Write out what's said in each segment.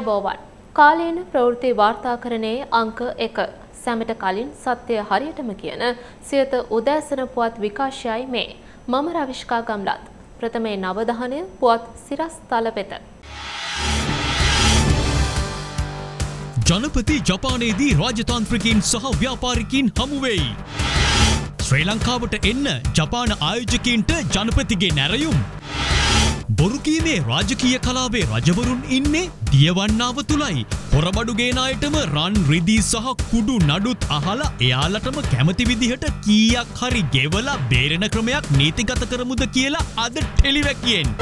ආයිබෝවන් කාලීන ප්‍රවෘත්ති වාර්තාකරණයේ අංක එක සැමට කලින් සත්‍යය හරියටම කියන සියත උදෑසන පුවත් විකාශයයි මේ මම රවිශ්කා ගම්ලත් ප්‍රථමේ නවදහනය පුවත් සිරස් තල වෙත. ජනපති ජපානයේදී රාජතාන්ත්‍රිකින් සහ ව්‍යාපාරිකින් හමුවෙයි. ශ්‍රී ලංකාවට එන්න ජපාන ආයෝජකින්ට ජනපතිගේ නැරයුම්. බොරුකීමේ රාජකීය කලාවේ රජවරුන් ඉන්නේ දියවන්නාව තුළයි. හොරබඩුගේනායටම රන් රිදී සහ කුඩු නඩුත් අහලා එයාලටම කැමති විදිහට කීයක් හරි ගෙවලා බේරෙන ක්‍රමයක් නීතිගත කරමුද කියලා අද ටෙලිවැකියෙන්.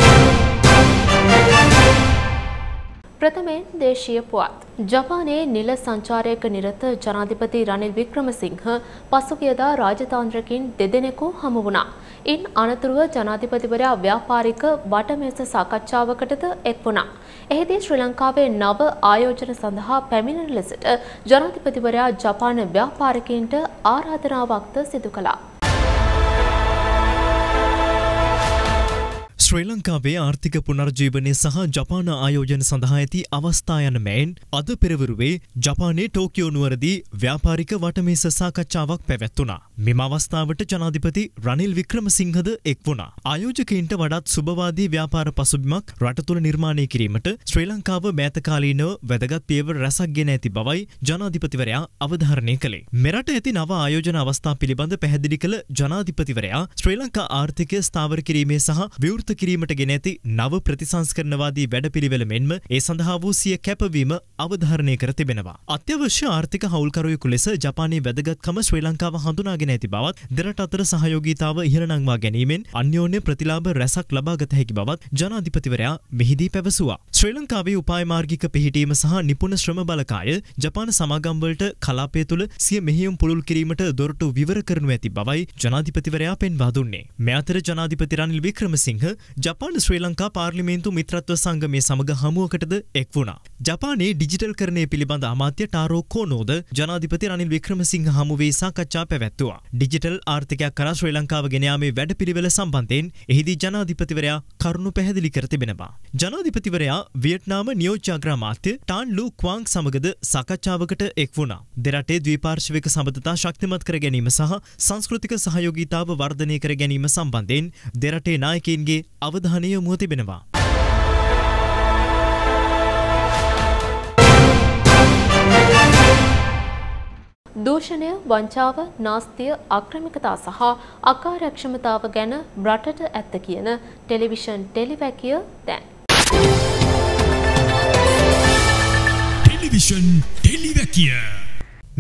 ප්‍රථමයෙන් දේශීය පුවත්. ජපානයේ නිල සංචාරයක නිරත ජනාධිපති රනිල් වික්‍රමසිංහ පසුගියදා රාජතාන්ත්‍රකින් දෙදෙනෙකු හමු වුණා. ඉන් අනතුරුව ජනාධිපතිවරයා ව්‍යාපාරික වටමේස සාකච්ඡාවකටද එක් වුණා. එහිදී ශ්‍රී ලංකාවේ නව ආයෝජන සඳහා පැමිණෙන ලෙසට ජනාධිපතිවරයා ජපාන ව්‍යාපාරිකයින්ට ආරාධනාවක්ද සිදු කළා. ශ්‍රී ලංකාවේ ආර්ථික පුනර්ජීවනය සහ ජපාන ආයෝජන සඳහා ඇති අවස්ථා යන මෑන් අද පෙරවරුවේ ජපානයේ ටෝකියෝ නුවරදී ව්‍යාපාරික වටමේස සාකච්ඡාවක් පැවැත්වුණා. මෙම අවස්ථාවට ජනාධිපති රනිල් වික්‍රමසිංහද එක් වුණා. ආයෝජකයින්ට වඩාත් සුභවාදී ව්‍යාපාර පසුබිමක් රට තුළ නිර්මාණය කිරීමට ශ්‍රී ලංකාව මෑතකාලීනව වැදගත් පියවර රැසක් ගෙන ඇති බවයි ජනාධිපතිවරයා අවධාරණය කළේ. මෙරට ඇති නව ආයෝජන අවස්ථා පිළිබඳ පැහැදිලි කළ ජනාධිපතිවරයා ශ්‍රී ලංකා ආර්ථිකය ස්ථාවර කිරීමේ සහ විවෘත කිරීමට ගෙන ඇති නව ප්‍රතිසංස්කරණවාදී වැඩපිළිවෙල මෙන්ම ඒ සඳහා වූ සිය කැපවීම අවධාරණය කර තිබෙනවා. අත්‍යවශ්‍ය ආර්ථික හවුල්කරුවෙකු ලෙස ජපානයේ වැදගත්කම ශ්‍රී ලංකාව හඳුනාගෙන ඇති බවත් දෙරට අතර සහයෝගීතාව ඉහළ නංවා ගැනීමෙන් අන්‍යෝන්‍ය ප්‍රතිලාභ රැසක් ලබාගත හැකි බවත් ජනාධිපතිවරයා මෙහිදී පැවසුවා. ශ්‍රී ලංකාවේ උපායමාර්ගික පිහිටීම සහ නිපුණ ශ්‍රම බලකාය ජපාන සමාගම්වලට කලාපය තුළ සිය මෙහියුම් පුළුල් කිරීමට දොරටු විවර කරනු ඇති බවයි ජනාධිපතිවරයා පෙන්වා දුන්නේ. මෙ අතර ජනාධිපති රනිල් වික්‍රමසිංහ ජපාන ශ්‍රී ලංකා පාර්ලිමේන්තු මිත්‍රත්ව සංගමය සමග හමුවකටද එක් වුණා. ජපානයේ ඩිජිටල් කරණය පිළිබඳ අමාත්‍ය ටාරෝ කෝනෝද ජනාධිපති රනිල් වික්‍රමසිංහ හමුවේ සාකච්ඡා පැවැත්තුවා. ඩිජිටල් ආර්ථිකයක් කරා ශ්‍රී ලංකාව ගෙන යාමේ වැඩපිළිවෙල සම්බන්ධයෙන් එහිදී ජනාධිපතිවරයා කරුණු පැහැදිලි කර තිබෙනවා. ජනාධිපතිවරයා වියට්නාම නියෝජ්‍ය අග්‍රාමාත්‍ය ටාන් ලූ ක්වාං සමගද සාකච්ඡාවකට එක් වුණා. දෙරටේ ද්විපාර්ශ්වික සබඳතා ශක්තිමත් කර ගැනීම සහ සංස්කෘතික සහයෝගීතාව වර්ධනය කර ගැනීම සම්බන්ධයෙන් දෙරටේ නායකයින්ගේ අවධානය යොමුව තිබෙනවා. දූෂණය වංචාව නාස්තිය අක්‍රමිකතා සහ අකාරක්ෂමතාව ගැන රටට ඇත්ත කියන ටෙලිවිෂන් ටෙලිවැකිය දැන්. ටෙලිවිෂන් ටෙලිවැකිය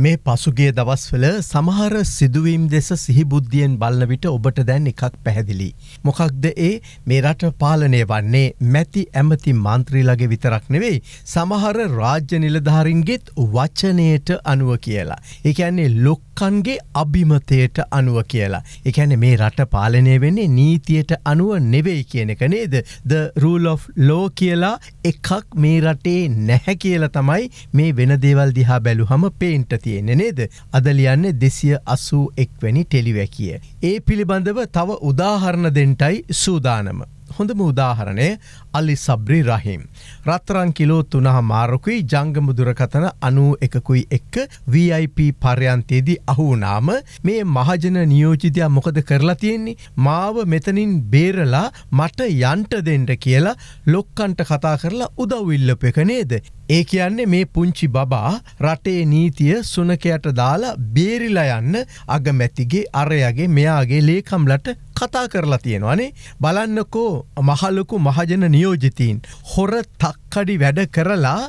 මේ පසුගේ දවස්වල සමහර සිදුවීම් දෙස සිහිබුද්ධියෙන් බලන විට ඔබට දැන් එකක් පැහැදිලි. මොකක්ද ඒ මේ රට පාලනය වන්නේ මැති ඇමති මන්ත්‍රීලගේ විතරක් නෙවෙයි සමහර රාජ්‍ය නිලධාරින්ගෙත් වචනයට අනුව කියලා. එකන්නේ ලොක්කන්ගේ අභිමතයට අනුව කියලා. එකැන මේ රට පාලනය වෙන්නේ නීතියට අනුව නෙවෙයි කියන එක නේද. ද රූල් of ලෝ කියලා එකක් මේ රටේ නැහැ කියල තමයි මේ වෙන දේවල් දිහා බැලු හම පේන්ට තියෙන්නේ නේද. අද ලියන්නේ දෙසිය අසූ එක්වැනි ටෙලිවැකිය. ඒ පිළිබඳව තව උදාහරණ දෙන්ටයි සූදානම. හොඳම උදාහරණය අලි සබ්‍රි රහිම්. රත්තරං කිලෝ තුනහ මාරකුයි ජංගම දුරකතන අනූ එකකුයි එක්ක VIP පර්යන්තයේදී අහුනාම මේ මහජන නියෝජිතයා මොකද කරලා තියෙන්නේ මාව මෙතනින් බේරලා මට යන්ට දෙන්ට කියලා ලොක්කන්ට කතා කරලා උදව්විල්ලප එක නේද. ඒ කියන්නේ මේ පුංචි බබා රටේ නීතිය සුනකයට දාලා බේරිලා යන්න අගමැතිගේ අරයගේ මෙයාගේ ලේකම්ලට කතා කරලා තියෙනවානේ බලන්නකෝ මහලොකු මහජන නියෝජිතීන් හොර තක්කඩි වැඩ කරලා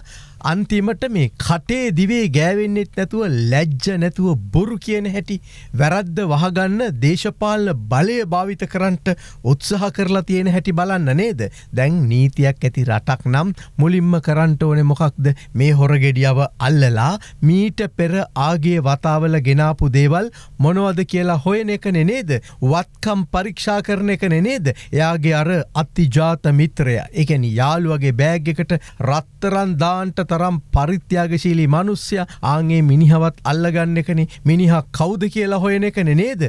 අන්තිමට මේ කටේ දිවේ ගෑවෙන්නෙත් නැතුව ලැජ්ජ නැතුව බොරු කියන හැටි වැරද්ද වහගන්න දේශපාලන බලය භාවිත කරන්ට උත්සාහ කරලා තියෙන හැටි බලන්න නේද? දැන් නීතියක් ඇති රටක් නම් මුලින්ම කරන්ට ඕනෙ මොකක්ද? මේ හොරගෙඩියාව අල්ලලා මීට පෙර ආගේ වතාවල ගෙනාපු දේවල් මොනවද කියලා හොයන එක නේද? වත්කම් පරීක්ෂා කරන එක නේද? එයාගේ අර අත්තිජාත මිත්‍රය. එකන යාළුවගේ බෑග් එකට රත්තරන් දාන්ට තරම් පරිත්‍යාගශීලී මනුස්්‍ය ආගේ මිනිහවත් අල්ලගන්න එකන. මිනිහ කෞද කියලා හොයන එක නේද?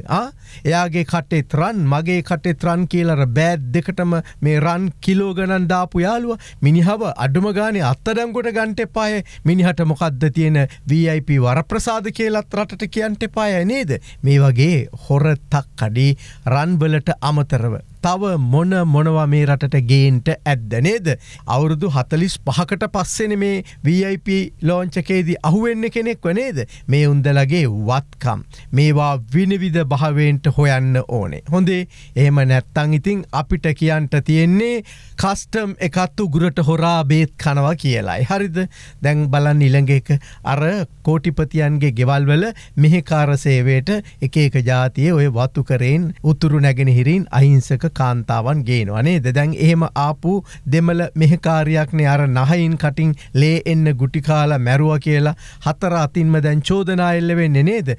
එයාගේ කටේ ත්‍රන් මගේ කටේ ත්‍රන් කියලර බෑද් දෙකටම මේ රන් කිලෝ ගණන් දාපු යාළුව. මිනිහව අඩුම ගානේ අත්තඩංගොට ගන්ට එපාය. මිනිහට මොකක්ද තියෙන VIP වරප්‍රසාද කියලත් රටට කියන්ට එපාය නේද? මේ වගේ හොරතක් කඩි රන්බලට අමතරව තව මොන මොනවා මේ රටට ගේන්ට ඇද්ද නේද. අවුරුදු හතලිස් පහකට පස්සෙන මේ VIP ලෝංචකේදී අහුවෙන්න කෙනෙක් වනේද මේ උන්දලගේ වත්කම්. මේවා විනිවිධ භාවයෙන්ට හොයන්න ඕනේ. හොඳේ එහෙම නැත්තං ඉතිං අපිට කියන්ට තියෙන්නේ කස්ටම් එකත්තු ගුරට හොරා බේත් කනවා කියලායි. හරිද දැන් බලන් ඉළඟ අර කෝටිපතියන්ගේ ගෙවල්වල මෙහෙකාර සේවයට එක එක ජාතිය ඔය වත්තු කරෙන් උතුරු නැගෙන හිරින් අහිංසක කාන්තාවන් ගේනවනේ දෙදැන් එහෙම ආපු දෙමල මෙහකාරයක්නේ අර නහයින් කටින් ලේ එන්න ගුටිකාලා මැරුව කියලා හතර අතින්ම දැන් චෝදනා එල්ල වෙන්න නේද?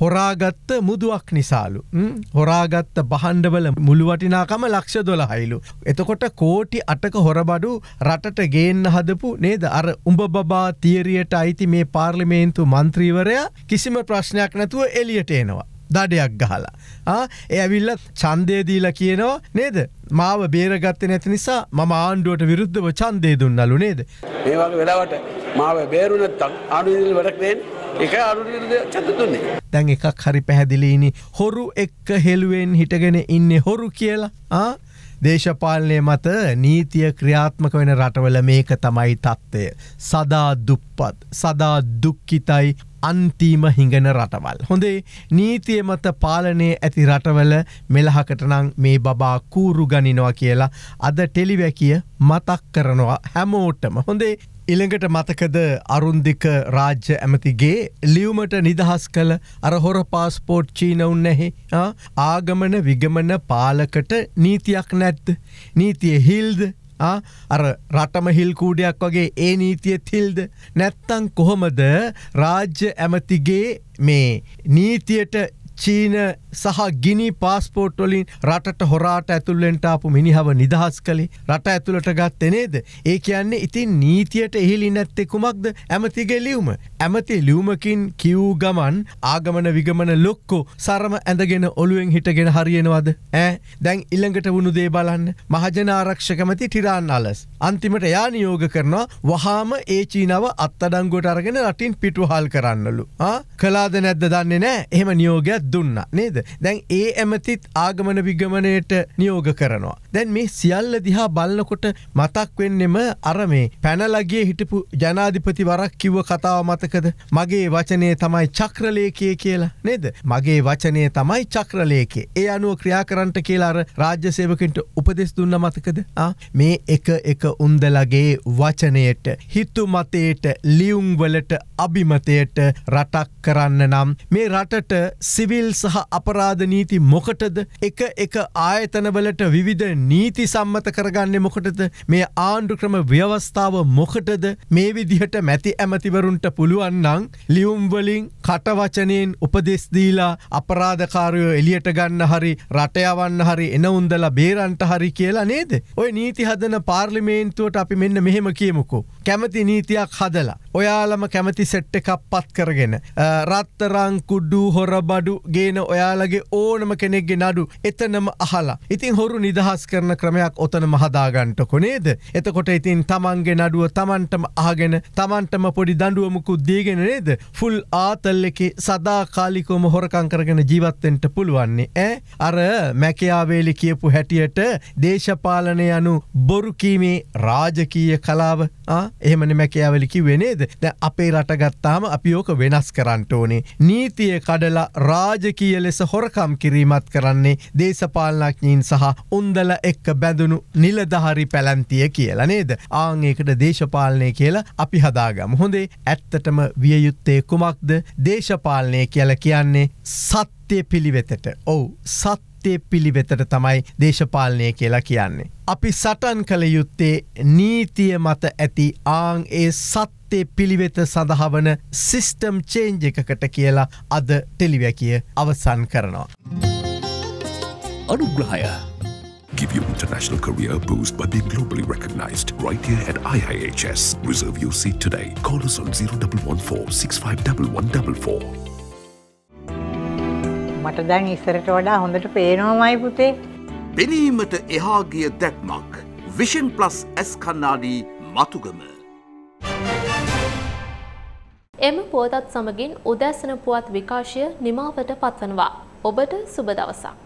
හොරාගත්ත මුදුවක් නිසාලු. හොරාගත්ත බහන්ඩවල මුළුවටිනාකම ලක්ෂ දොල හයිලු. එතකොට කෝටි අටක හොරබඩු රටට ගේන්න හදපු නේද? අර උඹ බබා තීරියට අයිති මේ පාර්ලිමේන්තු මන්ත්‍රීවරයා කිසිම ප්‍රශ්නයක් නැතුව එලියට එනවා. දඩයක් ගහලා. එය ඇවිල්ල චන්දයදීලා කියනවා නේද මාව බේරගත්ත නැති නිසා මම ආණ්ඩුවට විරුද්ධව චන්දය දුන්නලු නේද. ඒවගේ වෙලාවට මාව බේරුණත් අනුදිල් වැඩක්දෙන් එක අනුද චත දුන්නේ. දැන් එකක් හරි පැහැදිලීනි හොරු එක්ක හෙළුවෙන් හිටගෙන ඉන්න හොරු කියලා දේශපාලනය මත නීතිය ක්‍රියාත්මක වෙන රටවල මේක තමයි තත්ත්වය. සදා දුප්පත් සදා දුක්කිතයි අන්තිම හිඟන රටවල්. හොඳේ නීතිය මත පාලනය ඇති රටවල මෙලහකටනං මේ බබා කූරු ගනිනවා කියලා අද ටෙලිවැකිය මතක් කරනවා හැමෝටම. හොඳේ ඉළඟට මතකද අරුන්දික රාජ්‍ය ඇමතිගේ ලියවමට නිදහස් කළ අර හොර පාස්පෝට් චීනවුන් නැහි. ආගමන විගමන පාලකට නීතියක් නැත්ද නීතිය හිල්ද? අර රටම හිල්කූඩයක් වගේ ඒ නීතියත් හිල්ද නැත්තං කොහොමද රාජ්‍ය ඇමතිගේ මේ නීතියට චීන සහ ගිනි පාස්පෝට්ටොලින් රටට හොරාට ඇතුල්ලෙන්ටාපු මිනිහව නිදහස් කළේ රට ඇතුළට ගත්ත නේද. ඒ කියන්නේ ඉතින් නීතියට එහිලි නැත්තෙ කුමක්ද ඇමතිගේ ලියවම. ඇමති ලියවමකින් කිව් ගමන් ආගමන විගමන ලොක්කෝ සරම ඇඳගෙන ඔළුවෙන් හිටගෙන හරියෙනවද ඇ දැන් ඉල්ළඟට වුණු දේ බලන්න මහජන ආරක්ෂකමති ටිරාන් අලස්. අන්තිමට යා නියෝග කරනවා වහාම ඒ චීනව අත්තඩංගොට අරගෙන රටින් පිටුහල් කරන්නලු. කලාද නැද්ද දන්නේ නෑ එහෙම නියෝගයක් දුන්න නේද. දැන් ඒ ඇමතිත් ආගමන විගමනයට නියෝග කරනවා. දැන් මේ සියල්ල දිහා බලන්නකොට මතක් වෙන්නෙම අර මේ පැනලගේ හිටපු ජනාධිපති වරක් කිව්ව කතාව මතකද මගේ වචනය තමයි චක්‍රලේකය කියලා නේද. මගේ වචනය තමයි චක්‍රලේකේ ඒ අනුව ක්‍රියා කරන්ට කියලා අර රාජ්‍ය සේවකට උපදෙස් දුන්න මතකද මේ එක එක උන්දලගේ වචනයට හිතු මතයට ලියුම්වලට අභිමතයට රටක් කරන්න නම් මේ රටට සිවිල් සහ අපරාධ නීති මොකටද? එක එක ආයතනවලට විවිධ නීති සම්මත කරගන්න මොකටද? මේ ආණ්ඩු ක්‍රම ව්‍යවස්ථාව මොකටද? මේ විදිහට මැති ඇමතිවරුන්ට පුළුවන්නං ලියුම්වලින් කටවචනයෙන් උපදෙස්දීලා අපරාධකාරයෝ එලියට ගන්න හරි රටයවන්න හරි එන උන්දලා බේරන්ට හරි කියලා නේද? ඔය නීති හදන පාර්ලිමේන්තුවට අපි මෙන්න මෙහෙම කියමුකෝ. කැමති නීතියක් හදලා. ඔයාලම කැමති සෙට්ට එකක් පත් කරගෙන රත්තරං කුඩ්ඩු හොර බඩු ගේන ඔයාලගේ ඕනම කෙනෙක්ගේ නඩු එතනම අහලා. ඉතින් හොරු නිදහස් කරන ක්‍රමයක් ඔතන මහදාගන්ට කොනේද. එතකොට ඉතින් තමන්ගේ නඩුව තමන්ටම අහගෙන තමන්ටම පොඩි දඩුවමකු දීගෙන නේද. ෆුල් ආතල් එක සදාකාලිකෝම හොරකං කරගෙන ජීවත්තෙන්ට පුළුවන්නේ ඇ අර මැකයාවේලි කියපු හැටියට දේශපාලනය යනු බොරුකීමේ රාජකීය කලාව එහෙමන මැකයාවලි කිවේ නේද. දැ අපේ රටගත්තාම අපි ඕක වෙනස් කරන්නට ඕනේ. නීතිය කඩලා රාජකීය ලෙස හොරකම් කිරීමත් කරන්නේ දේශපාලනඥීන් සහ උන්දල එක්ක බැඳුණු නිලදහරි පැලැන්තිය කියලා නේද. ආංඒකට දේශපාලනය කියලා අපි හදාගම හොඳේ ඇත්තටම වියයුත්තේ කුමක්ද දේශපාලනය කියල කියන්නේ සත්‍යය පිළිවෙතට ඔවු සත්‍ය සත්‍යය පිළිවෙතට තමයි දේශපාලනය කියලා කියන්නේ. අපි සටන් කළ යුත්තේ නීතිය මත ඇති ආං ඒ සත්‍යය පිළිවෙත සඳහවන සිිස්ටම් චේන්ජ එකකට කියලා අද ටෙලිවැකිය අවසන් කරනවා. අනුග්‍රහය Give your international career a boost by being globally recognized right here at IIHS. Reserve your seat today. Call us on 0114 651144. මට දැන් ඉස්සරට වඩා හොඳට පේනවාමයි පුතේ. පෙනීමට එහාගිය දැක්මක්. විෂන් ප්ලස් ඇස් කන්නාඩී මතුගම. එම පුවතත් සමගින් උදැසන පුවත් විකාශය නිමාවට පත්වනවා. ඔබට සුබ දවසක්.